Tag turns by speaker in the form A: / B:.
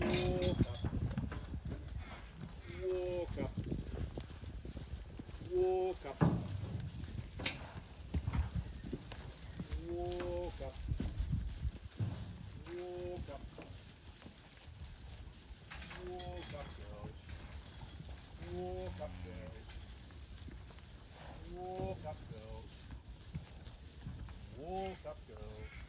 A: Walk up. Walk up. Walk up. Walk up. Walk up. Walk up, girls. Walk up, girls. Walk up, girls. Walk up, girls.